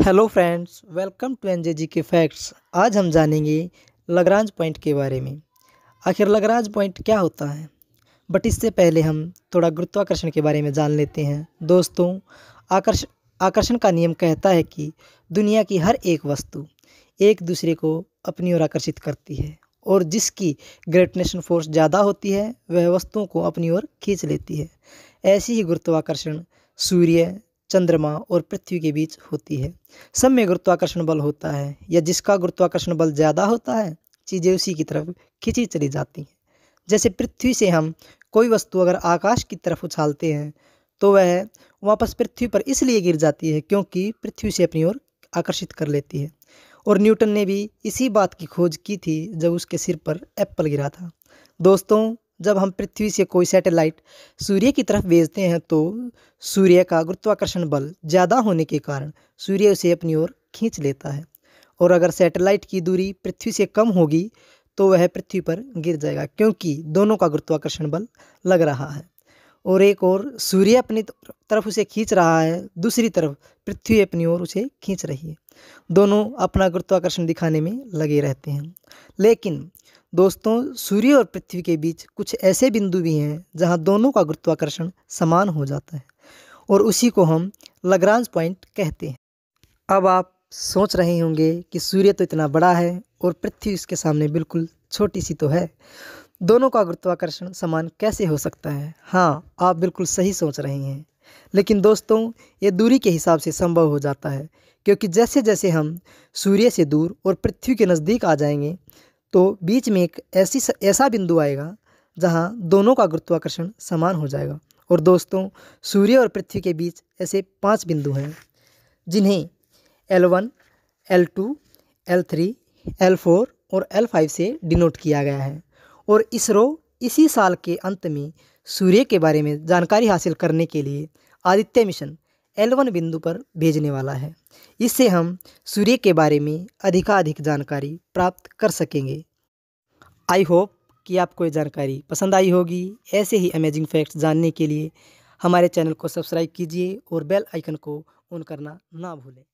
Hello friends, welcome to N G K facts. आज हम जानेंगे लगराज पॉइंट के बारे में। आखिर लगराज पॉइंट क्या होता है? बट इससे पहले हम थोड़ा गुरुत्वाकर्षण के बारे में जान लेते हैं। दोस्तों, आकर्ष, आकर्षण का नियम कहता है कि दुनिया की हर एक वस्तु एक दूसरे को अपनी ओर आकर्षित करती है और जिसकी ग्रेविटेशन फोर्स ज़्यादा होती है, वह वस्तुओं को अपनी ओर खींच लेती है। ऐसी ही गुरुत्वाकर्षण सूर्य चंद्रमा और पृथ्वी के बीच होती है। सब में गुरुत्वाकर्षण बल होता है, या जिसका गुरुत्वाकर्षण बल ज़्यादा होता है, चीज़ें उसी की तरफ़ खींची चली जाती हैं। जैसे पृथ्वी से हम कोई वस्तु अगर आकाश की तरफ़ उछालते हैं तो वह वापस पृथ्वी पर इसलिए गिर जाती है क्योंकि पृथ्वी से अपनी ओर आकर्षित कर लेती है। और न्यूटन ने भी इसी बात की खोज की थी जब उसके सिर पर एप्पल गिरा था। दोस्तों जब हम पृथ्वी से कोई सैटेलाइट सूर्य की तरफ़ भेजते हैं तो सूर्य का गुरुत्वाकर्षण बल ज़्यादा होने के कारण सूर्य उसे अपनी ओर खींच लेता है। और अगर सैटेलाइट की दूरी पृथ्वी से कम होगी तो वह पृथ्वी पर गिर जाएगा, क्योंकि दोनों का गुरुत्वाकर्षण बल लग रहा है। और एक और सूर्य अपनी तरफ़ उसे खींच रहा है, दूसरी तरफ़ पृथ्वी अपनी ओर उसे खींच रही है। दोनों अपना गुरुत्वाकर्षण दिखाने में लगे रहते हैं। लेकिन दोस्तों, सूर्य और पृथ्वी के बीच कुछ ऐसे बिंदु भी हैं जहाँ दोनों का गुरुत्वाकर्षण समान हो जाता है और उसी को हम लगरांज पॉइंट कहते हैं। अब आप सोच रहे होंगे कि सूर्य तो इतना बड़ा है और पृथ्वी उसके सामने बिल्कुल छोटी सी तो है। दोनों का गुरुत्वाकर्षण समान कैसे हो सकता है? हाँ आप बिल्कुल सही सोच रहे हैं। लेकिन दोस्तों, ये दूरी के हिसाब से संभव हो जाता है, क्योंकि जैसे जैसे हम सूर्य से दूर और पृथ्वी के नज़दीक आ जाएँगे तो बीच में एक ऐसी ऐसा बिंदु आएगा, जहाँ दोनों का गुरुत्वाकर्षण समान हो जाएगा। और दोस्तों, सूर्य और पृथ्वी के बीच ऐसे पाँच बिंदु हैं, जिन्हें L one L two L three L four और एल फाइव से डिनोट किया गया है। और इसरो इसी साल के अंत में सूर्य के बारे में जानकारी हासिल करने के लिए आदित्य मिशन एल वन बिंदु पर भेजने वाला है। इससे हम सूर्य के बारे में अधिकाधिक जानकारी प्राप्त कर सकेंगे। आई होप कि आपको ये जानकारी पसंद आई होगी। ऐसे ही अमेजिंग फैक्ट्स जानने के लिए हमारे चैनल को सब्सक्राइब कीजिए और बेल आइकन को ऑन करना ना भूलें।